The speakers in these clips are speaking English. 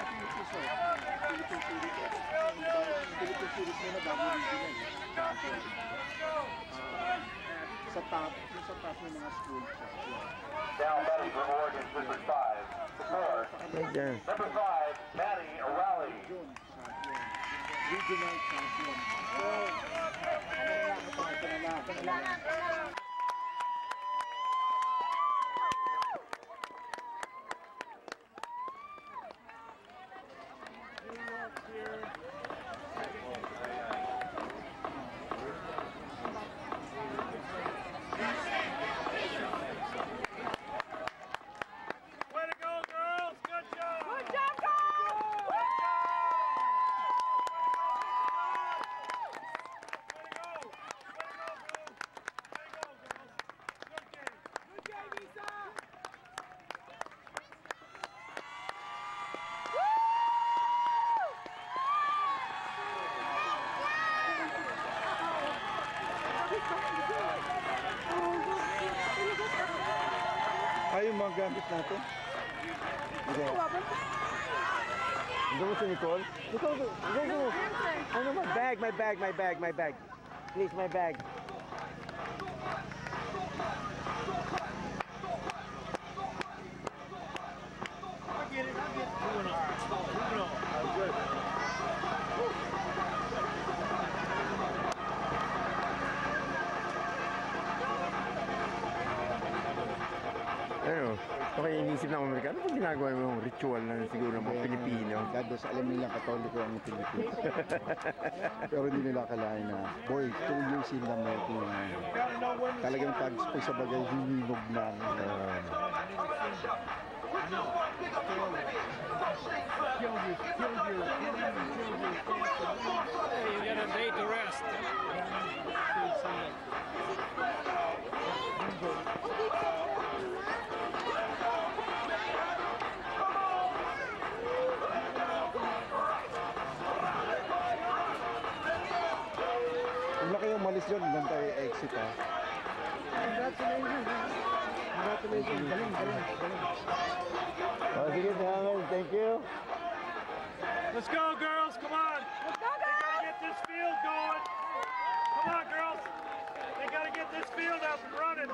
sa Philippines, sir. Philippine Series. Philippine Series muna bago regional. Champion. Sa top, yung sa top ng mga school champion. Betty for Oregon District 5. Support. Ayan. Number 5, Maddie O'Reilly. Regional champion. So, ito na ito na ito na Ay, yung mga gamit natin. Okay. Gusto mo si Nicole? Nicole, go, go, go. Ano my bag, my bag, my bag, my bag. Please, my bag. I get it, I get it. Ano? Okay, inisip ng Amerikano, ano ba ginagawa mo ritual na siguro ng mga Pilipino? God, sa alam nila katoliko ang Pilipinas. Pero hindi nila akalain na, boy, two years in the making. Talagang pag sa bagay, hininog na. Uh, you Kung laki yung malis yun, hanggang tayo exit ha. Congratulations. Ah. Congratulations. Galing, galing, galing. Oh, sige, salamat. Thank you. Let's go, girls! Come on! Let's go, girls. They gotta get this field going! Come on, girls! They gotta get this field up and running!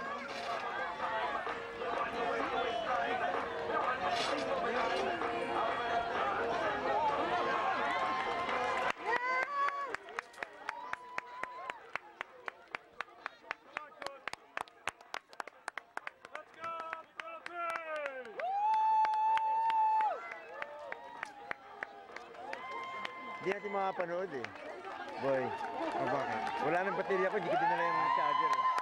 Hindi natin makapanood eh. Boy, Ah, bakit? wala nang baterya ko, hindi ko dinala yung charger. eh.